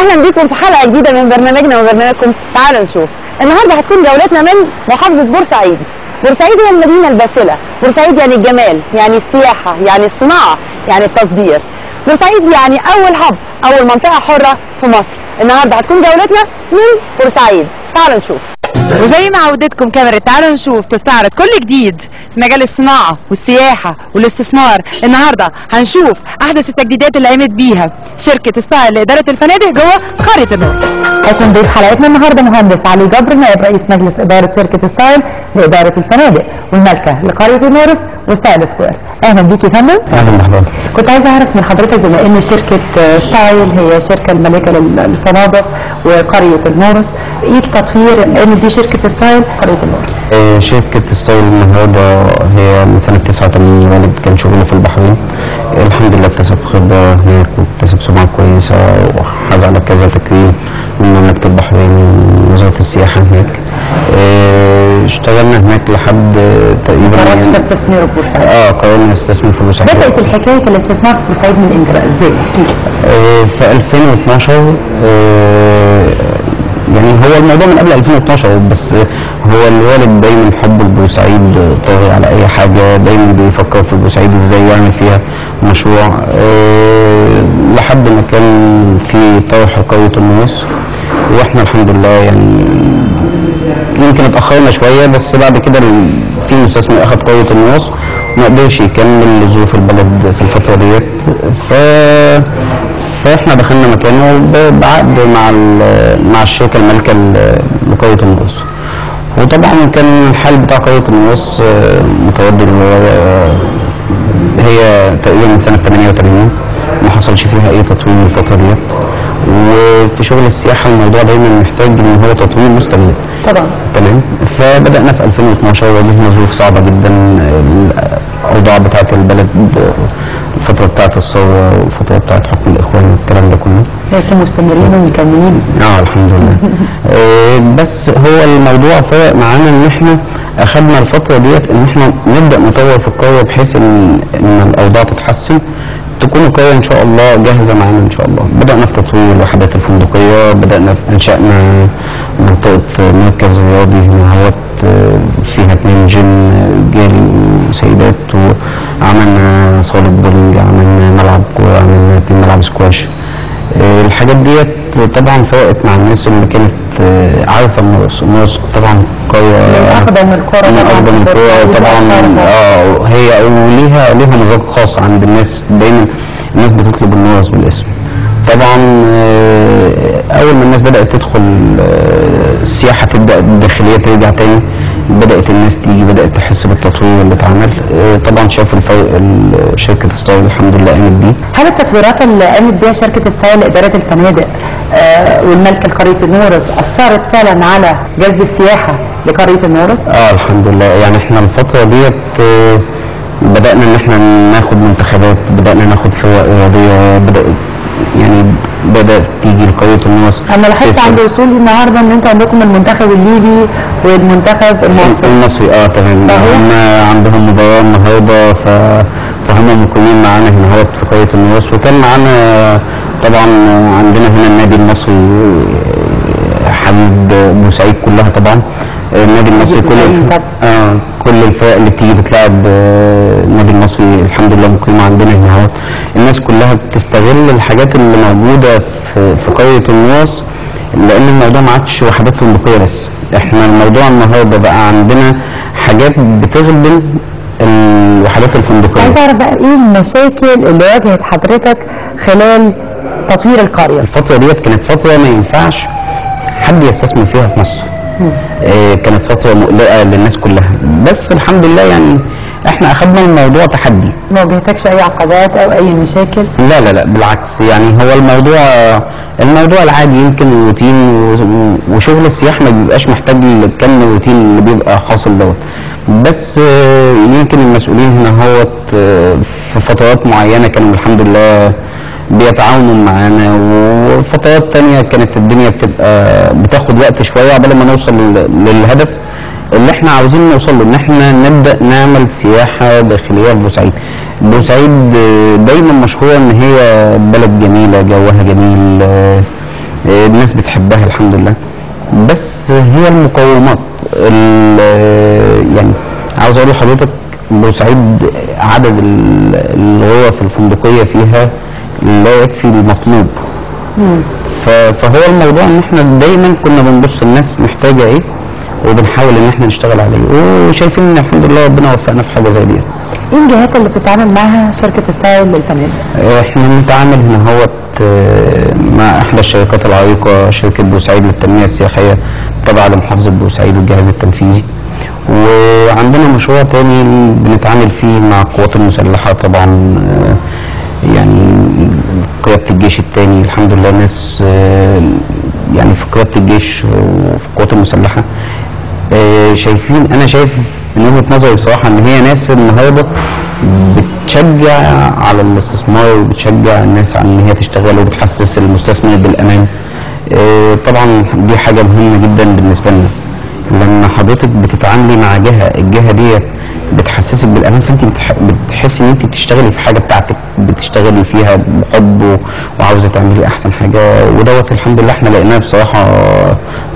أهلا بكم في حلقة جديدة من برنامجنا وبرنامجكم. تعالوا نشوف. النهارده هتكون جولتنا من محافظة بورسعيد. بورسعيد هي المدينة الباسلة. بورسعيد يعني الجمال يعني السياحة يعني الصناعة يعني التصدير. بورسعيد يعني أول هب أول منطقة حرة في مصر. النهارده هتكون جولتنا من بورسعيد. تعالوا نشوف. وزي ما عودتكم كاميرا تعالوا نشوف تستعرض كل جديد في مجال الصناعة والسياحة والاستثمار. النهاردة هنشوف أحدث التجديدات اللي قامت بيها شركة ستايل لإدارة الفنادق جوه قرية النورس هيكون ضيف حلقتنا النهاردة مهندس علي جبر نائب رئيس مجلس إدارة شركة ستايل لإدارة الفنادق. والمالكة لقرية النورس وستايل سكوير. أهلا بيك يا فندم. أهلا بحضرتك كنت عايزة أعرف من حضرتك بما إن شركة ستايل هي شركة المالكة للفنادق وقرية النورس إيه التطوير؟ قامت بيه شركة ستايل قرية النورس آه، شركة ستايل النهاردة هي من سنة 89 والد كان شغله في البحرين. آه، الحمد لله اكتسب خبرة هناك واكتسب سمعة كويسة وحاز على كذا تكريم من مملكة البحرين ووزارة السياحة هناك. آه، اشتغلنا هناك لحد تقريبا قررت يعني- تستثمروا في بورسعيد. آه قررنا نستثمر في بورسعيد. بدأت الحكاية الاستثمار في بورسعيد من إمتى بقى إزاي؟ في 2012 آه، يعني هو الموضوع من قبل 2012 بس هو الوالد دايما حب البورسعيد طاغي على أي حاجة دايما بيفكر في البورسعيد إزاي يعمل فيها مشروع. آه، لحد ما كان في طرح قريه النورس وإحنا الحمد لله يعني يمكن اتأخرنا شوية بس بعد كده في مستثمر أخذ قريه النورس وما قدرش يكمل لظروف البلد في الفترة ديت. ف فاحنا دخلنا مكانه بعقد مع مع الشركة المالكة لقريه النورس وطبعا كان الحال بتاع قريه النورس آه، متردد و- هي تقريبا من سنة 88 ما حصلش فيها أي تطوير من الفترة ديت. وفي شغل السياحة الموضوع دايما محتاج إن هو تطوير مستمر. طبعا. تمام؟ فبدأنا في 2012 واجهنا ظروف صعبة جدا. الاوضاع بتاعه البلد الفترة بتاعه الثورة والفترة بتاعه حكم الإخوان والكلام ده كله. لكن مستمرين ومكملين. آه الحمد لله. آه بس هو الموضوع فرق معانا إن إحنا أخدنا الفترة ديت إن إحنا نبدأ نطور في القريه بحيث إن إن الأوضاع تتحسن تكون القريه إن شاء الله جاهزة معانا إن شاء الله. بدأنا في تطوير الوحدات الفندقية بدأنا في انشانا منطقة مركز رياضي هنا هوت فيها اتنين جيم رجالي وسيدات وعملنا صاله بولينج عملنا ملعب كوره عملنا اتنين ملعب سكواش. آه، الحاجات ديت طبعا فرقت مع الناس اللي كانت آه، عارفة النورس النورس طبعا قريه من أقدم القرى من أقدم بورسعيد طبعا. آه هي وليها ليها مذاق خاص عند الناس دايما. الناس بتطلب النورس بالاسم. طبعا آه، أول ما الناس بدأت تدخل آه، السياحة تبدأ الداخلية ترجع تاني بدأت الناس تيجي بدأت تحس بالتطوير اللي اتعمل. آه، طبعا شافوا الفرق ال- شركة ستايل الحمد لله قامت بيه هل التطويرات اللي قامت بيها شركة ستايل لإدارة الفنادق آه والمالكة لقرية النورس أثرت فعلا على جذب السياحة لقرية النورس؟ آه الحمد لله. يعني إحنا الفترة ديت آه، بدأنا إن إحنا ناخد منتخبات بدأنا ناخد فرق رياضية بدأ يعني بدأت تيجي لقرية النورس أنا لاحظت. عند وصولي النهاردة إن أنتوا عندكم المنتخب الليبي والمنتخب المصري المصري آه تمام صحيح. هم عندهم مباراة النهارده ف... فهم مقيمين معانا هنا في قرية النورس وكان معانا طبعا عندنا النادي المصري كل الف... آه كل الفرق اللي بتيجي بتلعب آه، النادي المصري الحمد لله مقيمة عندنا هنا اهوت الناس كلها بتستغل الحاجات اللي موجودة في في قرية النورس لأن الموضوع ما عادش وحدات فندقية بس إحنا الموضوع النهارده بقى عندنا حاجات بتخدم الوحدات الفندقية عايز أعرف بقى إيه المشاكل اللي واجهت حضرتك خلال تطوير القرية؟ الفترة ديت كانت فترة ما ينفعش حد يستثمر فيها في مصر. كانت فترة مقلقة للناس كلها. بس الحمد لله يعني إحنا أخدنا الموضوع تحدي. ما واجهتكش أي عقبات أو أي مشاكل؟ لا لا لا بالعكس. يعني هو الموضوع الموضوع العادي يمكن الروتين وشغل السياح ما بيبقاش محتاج الكم الروتين اللي بيبقى حاصل دوت. بس آه، يمكن المسؤولين هنا هوت آه، في فترات معينة كانوا الحمد لله بيتعاونوا معانا وفترات تانية كانت الدنيا بتبقى بتاخد وقت شوية قبل ما نوصل لل- للهدف اللي إحنا عاوزين نوصل له إن إحنا نبدأ نعمل سياحة داخلية في بورسعيد. بورسعيد دايما مشهورة إن هي بلد جميلة جوها جميل الناس بتحبها الحمد لله بس هي المقومات ال- يعني عاوز أقول لحضرتك بورسعيد عدد ال- الغرف الفندقية فيها لا يكفي المطلوب فهو الموضوع إن إحنا دايما كنا بنبص الناس محتاجة إيه؟ وبنحاول إن إحنا نشتغل عليه. وشايفين إن الحمد لله ربنا وفقنا في حاجة زي دي. إيه الجهات اللي بتتعامل معاها شركة ستايل للفنادق؟ إحنا بنتعامل هنا هوت آه، مع احدى الشركات العريقة شركة بورسعيد للتنمية السياحية تابعه لمحافظة بورسعيد والجهاز التنفيذي. وعندنا مشروع تاني بنتعامل فيه مع القوات المسلحة طبعا آه، قياده الجيش التاني الحمد لله ناس آه، يعني في قياده الجيش وفي القوات المسلحة آه، شايفين أنا شايف من وجهة نظري بصراحة إن هي ناس النهارده بتشجع على الاستثمار وبتشجع الناس على إن هي تشتغل وبتحسس المستثمر بالأمان. آه، طبعا دي حاجة مهمة جدا بالنسبة لنا. لما حضرتك بتتعاملي مع جهة الجهة ديت بتحسسك بالأمان فانت بتح- بتحسي إن انت بتشتغلي في حاجة بتاعتك بتشتغلي فيها بحب وعاوزة تعملي أحسن حاجة ودوت الحمد لله إحنا لقيناه بصراحة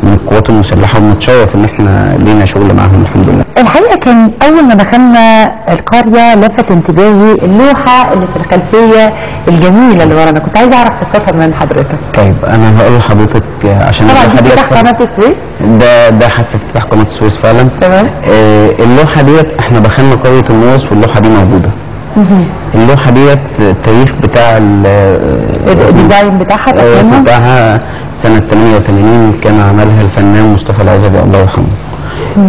من القوات المسلحة وبنتشرف إن إحنا لينا شغل معاهم الحمد لله. الحقيقة كان أول ما دخلنا القرية لفت انتباهي اللوحة اللي في الخلفية الجميلة اللي ورانا. كنت عايزة أعرف قصتها من حضرتك. طيب أنا هقول لحضرتك عشان طبعا افتتاح قناة السويس؟ ده ده حفل افتتاح قناة السويس فعلا. تمام. آه اللوحة ديت إحنا دخلنا قرية النورس واللوحة دي موجودة. اللوحة ديت التاريخ بتاع ال- الديزاين بتاعها الرسم تصميمها بتاعها سنة 88 كان عملها الفنان مصطفى العزبي الله يرحمه.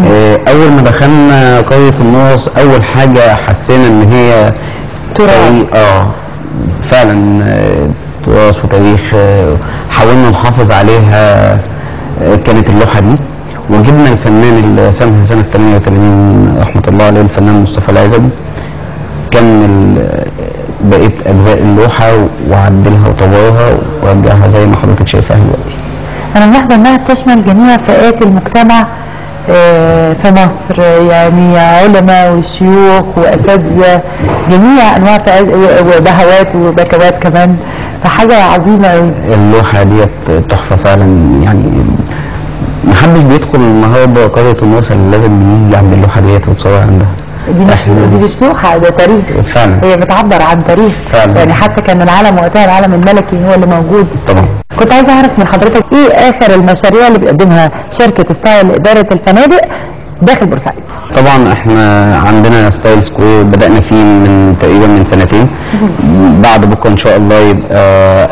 آه، أول ما دخلنا قرية النورس أول حاجة حسينا إن هي تراث. آه فعلا آه، تراث وتاريخ آه، حاولنا نحافظ عليها آه، كانت اللوحة دي. وجبنا الفنان اللي رسمها سنة 88 رحمة الله عليه الفنان مصطفى العزبي. كمل بقيه أجزاء اللوحة وعدلها وطورها ورجعها زي ما حضرتك شايفاها دلوقتي. أنا ملاحظة إنها بتشمل جميع فئات المجتمع آه، في مصر يعني علماء وشيوخ وأساتذة جميع أنواع فئات وبهوات وبكوات كمان. فحاجة عظيمة قوي اللوحة ديت تحفة فعلا يعني محدش بيدخل النهارده قرية الناصر لازم يجي عند اللوحة ديت ويتصور عندها. دي مش دي مش لوحه ده تاريخ. فعلا. هي بتعبر عن تاريخ. فعلا. يعني حتى كان العالم وقتها العالم الملكي هو اللي موجود. طبعا. كنت عايزة أعرف من حضرتك إيه آخر المشاريع اللي بيقدمها شركة ستايل لاداره الفنادق داخل بورسعيد؟ طبعا إحنا عندنا ستايل سكوير بدأنا فيه من تقريبا من سنتين. بعد بكرة إن شاء الله يبقى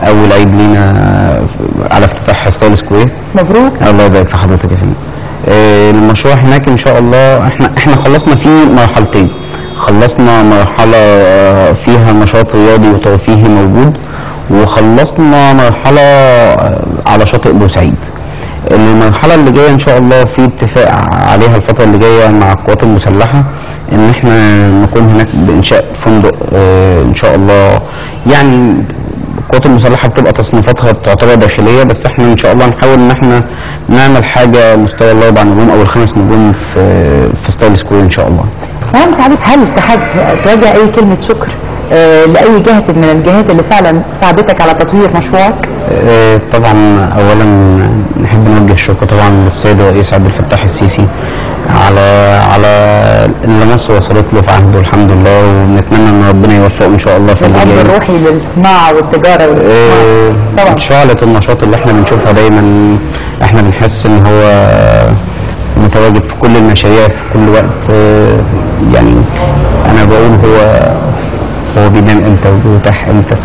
أول عيد لينا على افتتاح ستايل سكوير مبروك. الله يبارك في حضرتك يا فندم. المشروع هناك إن شاء الله إحنا إحنا خلصنا فيه مرحلتين. خلصنا مرحلة آه، فيها نشاط رياضي وترفيهي موجود وخلصنا مرحلة آه، على شاطئ بورسعيد المرحلة اللي جاية إن شاء الله في اتفاق عليها الفترة اللي جاية مع القوات المسلحة إن إحنا نقوم هناك بإنشاء فندق آه، إن شاء الله. يعني المسلحه بتبقى تصنيفاتها تعتبر داخلية بس إحنا إن شاء الله نحاول إن إحنا نعمل حاجة مستوى الاربع نجوم أو الخمس نجوم في في ستايل سكوير إن شاء الله. مهندس علي هل تحب توجه أي كلمة شكر آه، لأي جهة من الجهات اللي فعلا ساعدتك على تطوير مشروعك طبعا اولا نحب نوجه الشكر طبعا للسيد الرئيس عبد الفتاح السيسي على على اللي مصر وصلت له في عهده الحمد لله ونتمنى إن ربنا يوفقه إن شاء الله في الاب. الروحي للصناعة والتجارة والاستثمار آه، طبعا. شعلة النشاط اللي إحنا بنشوفها دايما إحنا بنحس إن هو متواجد في كل المشاريع في كل وقت آه، يعني أنا بقول هو هو بينام إمتى وبيرتاح إمتى.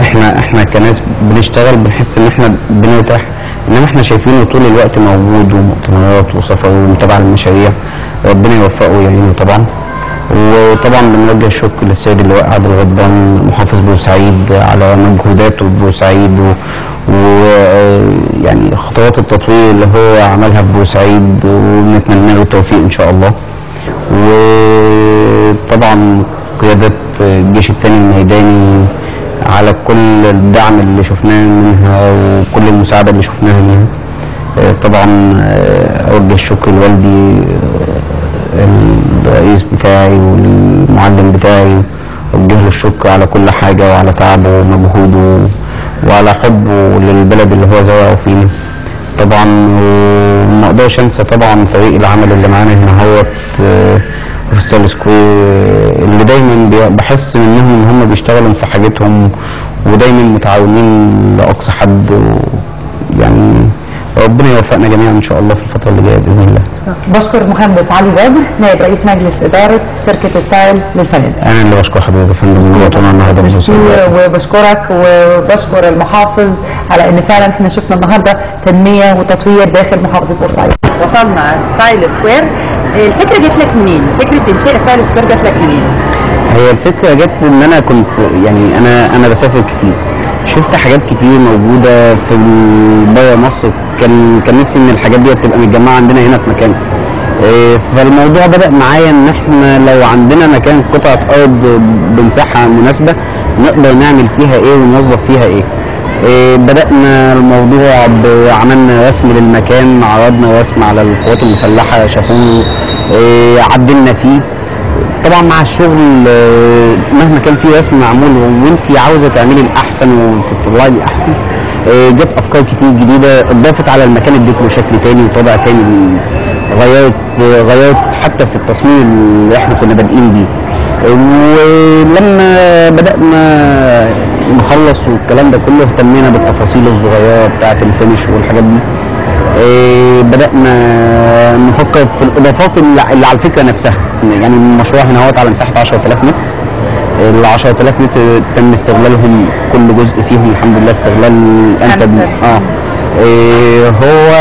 إحنا إحنا كناس بنشتغل بنحس ان إحنا بنرتاح انما إحنا شايفينه طول الوقت موجود ومؤتمرات وسفر ومتابعة للمشاريع ربنا يوفقه ويعينه طبعا. وطبعا بنوجه الشكر للسيد اللواء عادل غضبان محافظ بورسعيد على مجهوداته في بورسعيد ويعني خطوات التطوير اللي هو عملها في بورسعيد ونتمنى له التوفيق إن شاء الله. وطبعا قيادة الجيش الثاني الميداني على كل الدعم اللي شفناه منها وكل المساعدة اللي شفناها منها. آه، طبعا آه، أوجه الشكر لوالدي آه، الرئيس بتاعي والمعلم بتاعي. أوجه له الشكر على كل حاجة وعلى تعبه ومجهوده وعلى حبه للبلد اللي هو زرعه فيه طبعا وما أقدرش أنسى طبعا فريق العمل اللي معانا هنا هوت في ستايل سكوير اللي دايما بحس منهم إن هم بيشتغلوا في حاجتهم ودايما متعاونين لأقصى حد و- ربنا يوفقنا جميعا إن شاء الله في الفترة اللي جاية بإذن الله. بشكر مهندس علي جبر نائب رئيس مجلس إدارة شركة ستايل للفنادق. أنا اللي بشكر حضرتك يا فندم نورتونا النهارده وبشكرك وبشكر المحافظ على إن فعلا إحنا شفنا النهارده تنمية وتطوير داخل محافظة بورسعيد. وصلنا ستايل سكوير. الفكرة جت لك منين؟ فكرة إنشاء ستايل سكوير جت لك منين؟ هي الفكرة جت إن أنا كنت يعني أنا أنا بسافر كتير. شفت حاجات كتير موجودة في بره مصر. كان كان نفسي إن الحاجات دي تبقى متجمعة عندنا هنا في مكان. إيه، فالموضوع بدأ معايا إن إحنا لو عندنا مكان قطعة أرض بمساحة مناسبة نقدر نعمل فيها إيه ونوظف فيها إيه. إيه، بدأنا الموضوع بعملنا رسم للمكان عرضنا رسم على القوات المسلحة شافوه إيه، عدلنا فيه. طبعا مع الشغل مهما كان في رسم معمول وانت عاوزة تعملي الأحسن وتطلعي الأحسن آه، جت أفكار كتير جديدة أضافت على المكان ادت له شكل تاني وطابع تاني غيرت آه، غيرت حتى في التصميم اللي إحنا كنا بادئين بيه. آه، ولما بدأنا نخلص والكلام ده كله اهتمينا بالتفاصيل الصغيرة بتاعة الفينش والحاجات دي. إيه، بدأنا نفكر في الإضافات اللي على الفكرة نفسها. يعني المشروع هنا هو على مساحة 10000 متر. ال 10000 متر تم استغلالهم كل جزء فيهم الحمد لله استغلال أنسب. آه إيه، هو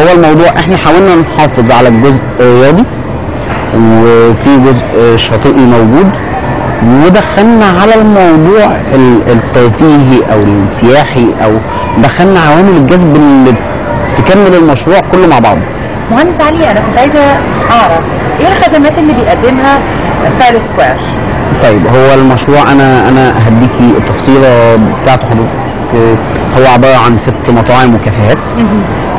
هو الموضوع إحنا حاولنا نحافظ على الجزء الرياضي وفي جزء شاطئي موجود ودخلنا على الموضوع ال- الترفيهي أو السياحي أو دخلنا عوامل الجذب اللي تكمل المشروع كله مع بعض مهندس علي أنا كنت عايزة أعرف إيه الخدمات اللي بيقدمها ستايل سكوير؟ طيب هو المشروع أنا أنا هديكي التفصيلة بتاعته. حضرتك هو عبارة عن ست مطاعم وكافيهات.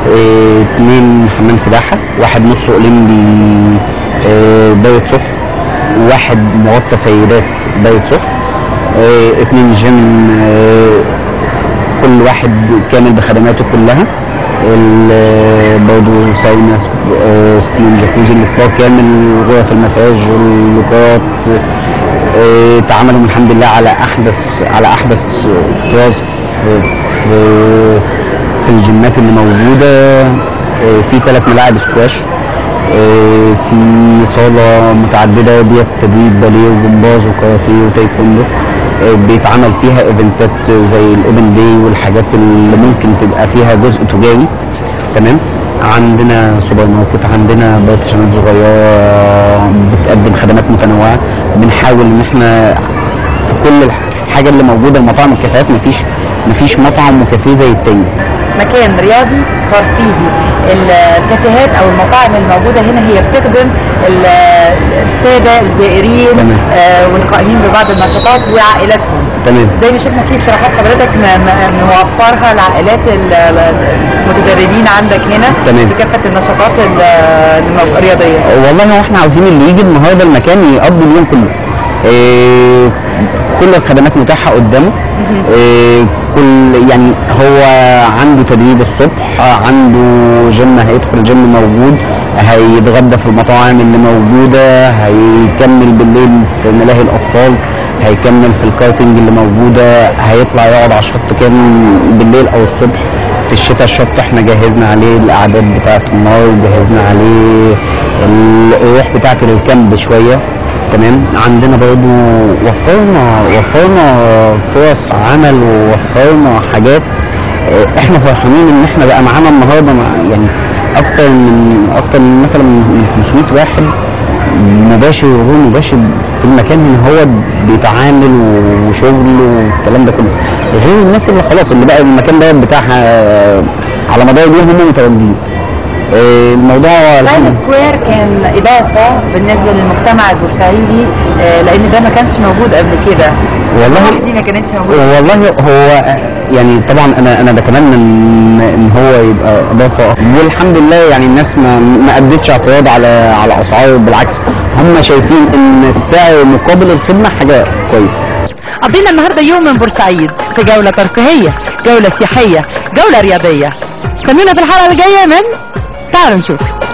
إيه، اتنين حمام سباحة واحد نص أولمبي إيه، ديت سخن واحد مغطى سيدات ديت سخن إيه، اتنين جيم كل واحد كامل بخدماته كلها. برضه ساونا آه، steam جاكوزي السبا كامل غرف المساج آه، تعاملهم الحمد لله على احدث على أحدث طراز في في في الجيمات اللي موجودة. في ثلاث ملاعب سكواش. في صالة متعددة ديت تدريب باليه وجمباز وكاراتيه وتايكوندو. بيتعمل فيها إيفنتات زي ال open day والحاجات اللي ممكن تبقى فيها جزء تجاري. تمام؟ عندنا سوبر ماركت عندنا بارتيشنات صغيره بتقدم خدمات متنوعة. بنحاول إن إحنا في كل الحاجة اللي موجودة المطاعم والكافيهات مفيش مفيش مطعم وكافيه زي التاني. مكان رياضي ترفيهي. الكافيهات أو المطاعم الموجودة هنا هي بتخدم ال- السادة الزائرين. آه، والقائمين ببعض النشاطات وعائلاتهم. تمام. زي ما شفنا في استراحات حضرتك موفرها لعائلات ال- ال- المتدربين عندك هنا تمام. في كافة النشاطات الرياضية. والله هو إحنا عاوزين اللي يجي النهارده المكان يقضي اليوم كله. إيه كل الخدمات متاحة قدامه. كل يعني هو عنده تدريب الصبح عنده جيم هيدخل جيم موجود هيتغدى في المطاعم اللي موجودة هيكمل بالليل في ملاهي الأطفال هيكمل في الكارتنج اللي موجودة هيطلع يقعد على الشط كام بالليل أو الصبح. في الشتاء الشط إحنا جهزنا عليه الأعداد بتاعة النار وجهزنا عليه الروح بتاعة الكامب شوية. تمام؟ عندنا برضو وفرنا وفرنا فرص عمل ووفرنا حاجات. آه، إحنا فرحانين ان إحنا بقى معانا النهارده يعني أكتر من أكتر من مثلا من 500 واحد مباشر وغير مباشر في المكان ان هو بيتعامل وشغل والكلام ده كله. غير الناس اللي خلاص اللي بقى المكان ده بتاعها على مدار اليوم هم متواجدين. آه، الموضوع Time Square كان إضافة بالنسبة للمجتمع البورسعيدي آه، لأن ده ما كانش موجود قبل كده. والله دي ما كانتش موجودة. والله هو يعني طبعا أنا أنا بتمنى إن إن هو يبقى إضافة والحمد لله يعني الناس ما ما أدتش اعتراض على على أسعاره بالعكس هم شايفين إن السعر مقابل الخدمة حاجة كويسة. قضينا النهارده يوم من بورسعيد في جولة ترفيهية جولة سياحية جولة رياضية. استنونا في الحلقة الجاية من؟ تعالوا نشوف